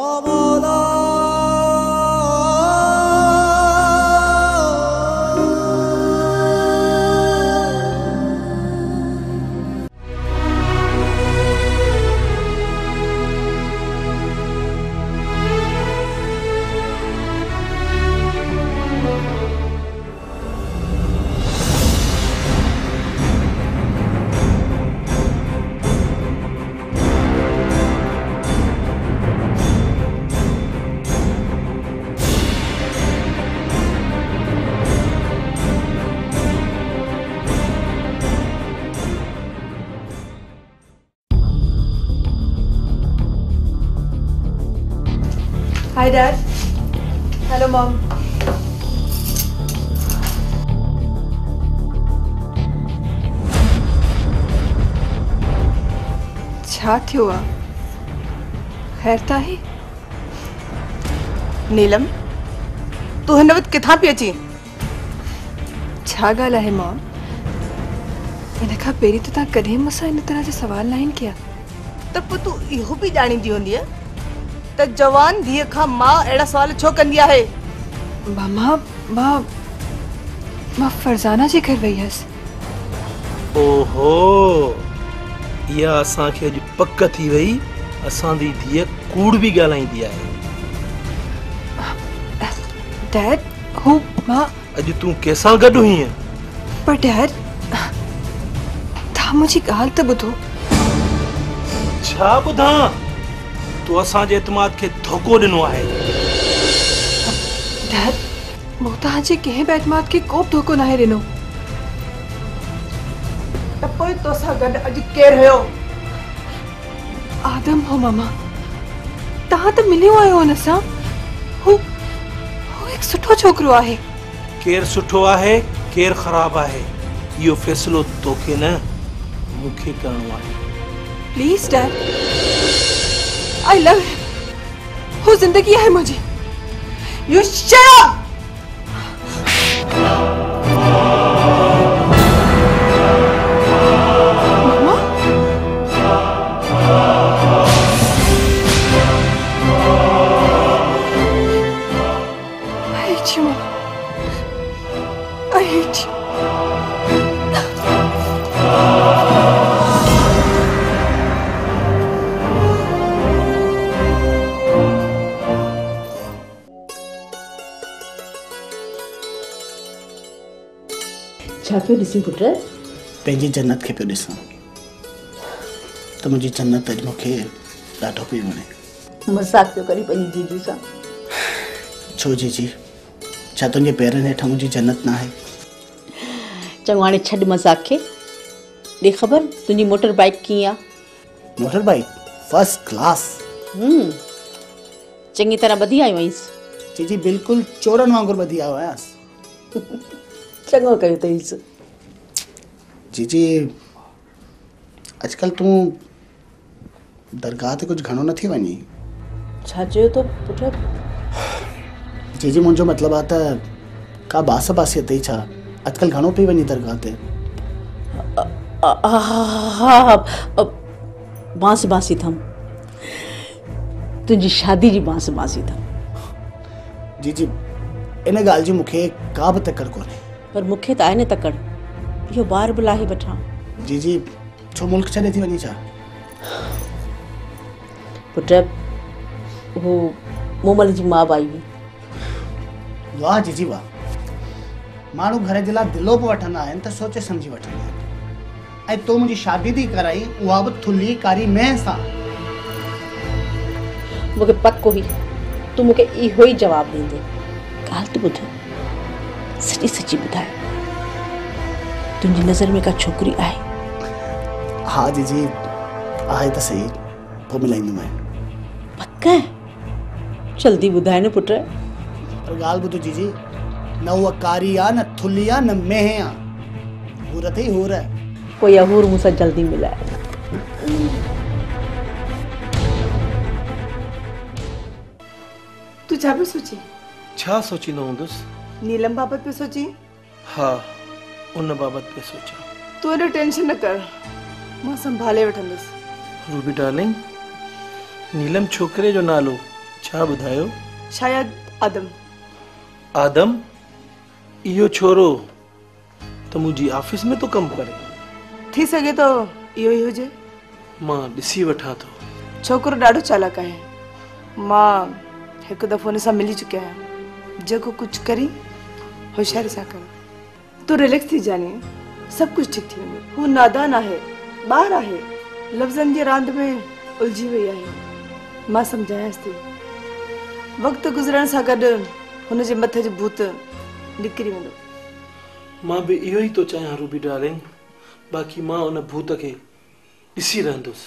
Oh, Hi, Dad. Hello, Mom. छा थियो ख़ैर त नीलम तूं हिन वक़्तु किथां पई अची छा ॻाल्हि आहे मॉम इन खां पहिरीं त तव्हां कॾहिं मूंसां इन तरह जा सुवाल न आहिनि कया। त पोइ तूं इहो बि ॼाणींदी हूंदीअ त जवान धीअ खां माँ अहिड़ा सुवाल छो कंदी आहे मामा माँ माँ फरज़ाना जे घर वई हुयसि ओहो इहा असांखे अॼु पक थी वई असांजी धीअ कूड़ बि ॻाल्हाईंदी आहे डैड हू माँ। अॼु तूं कंहिंसां गॾु हुईं पर डैड तव्हां मुंहिंजी ॻाल्हि त ॿुधो छा ॿुधां तूं असांजे एतमाद खे धोखो ॾिनो आहे। डैड मूं तव्हांजे कंहिं बि एतमाद खे को बि धोखो नाहे ॾिनो। त पोइ तोसां गॾु अॼु केरु हुयो? आदम हो मामा। तव्हां त मिलियो आहियो हुन सां। हू हू हिकु सुठो छोकिरो आहे। केरु सुठो आहे केरु ख़राबु आहे। इहो फ़ैसिलो तोखे न मूंखे करिणो आहे। Please dad. आई लव वो ज़िंदगी है मुझे। यू शट ॾिसी पुट पंहिंजी जन्नत खे पियो ॾिसां त मुंहिंजी जन्नत अॼु मूंखे ॾाढो पई वणे मज़ाक पियो करी पंहिंजी जीजू सां? छो जी जी छा तुंहिंजे पेरनि हेठां मुंहिंजी जन्नत न आहे चङो हाणे छॾ मज़ाक खे ॾे ख़बर तुंहिंजी मोटर बाइक कीअं आहे मोटर बाइक? फ़र्स्ट क्लास हम्म, चङी तरह ॿधी आयूं आहिंसि जी जी बिल्कुलु चोरनि वांगुरु ॿधी आयो आहियाँ चङो कयो अथईसि जी जी अॼुकल्ह तूं दरगाह ते कुझु घणो नथी वञी छा चयो तो पुट जी जी मुंहिंजो मतिलबु आहे त का बास बासी अथई छा? अॼुकल्ह घणो पई वञी दरगाह ते? हा बाँस बांसी थम तुंहिंजी शादी जी बाँस बांसी थम जी जी इन ॻाल्हि जी मूंखे का बि तकड़ कोन्हे पर मूंखे त आहे न तकड़। इहो ॿार बि लाहे वठां जी जी छो मुल्क छॾे थी वञी छा पुट हू मोमल जी माउ आई हुई। वाह जी जी वाह। माण्हू घर जे लाइ दिलो बि वठंदा आहिनि त सोचे सम्झी वठंदा आहिनि ऐं तूं मुंहिंजी शादी थी कराई उहा बि थुल्ही कारी मेंह सां। मूंखे पक हुई तूं मूंखे इहो ई जवाबु ॾींदे ॻाल्हि त ॿुध। सची सची ॿुधाए तुंहिंजी नज़र में का छोकिरी आहे। हा जी जी। आहे त सही। पोइ मिलाईंदोमांइ पक जल्दी ॿुधाए न पुट पर ॻाल्हि ॿुधो जी जी न उहा कारी आहे न थुल्ही आहे न मेंह आहे हूर अथई हूर कोई अहूर मूंसां जल्दी मिलाए तूं छा पियो सोची। छा सोचींदो हूंदुसि नीलम बाबति पियो सोची? हा उन बाबति पिया सोचां। तूं एॾो टेंशन न कर। माँ संभाले वठंदुसि रूबी डार्लिंग नीलम छोकिरे जो नालो छा ॿुधायो शायद आदम। आदम? इहो छोरो त मुंहिंजी ऑफ़िस में तो कमु करे। थी सघे तो इहो ई हुजे। माँ ॾिसी वठां थो छोकिरो ॾाढो चालाक आहे। माँ हिकु दफ़ो हुन सां मिली चुकी आहियाँ जेको कुझु करी होशियारी सां कर। तूं रिलैक्स थी जानी। सभु कुझु ठीकु थी। हू नादान आहे ॿार आहे लफ़्ज़नि जी रांदि में उलझी वई आहे माँ सम्झायांसि थी वक़्तु गुज़रण सां गॾु हुनजे मथे जो भूत निकिरी वेंदो। माँ बि इहो ई थो चाहियाँ, रूबी डार्लिंग। बाक़ी माँ उन भूत खे ॾिसी रहंदुसि।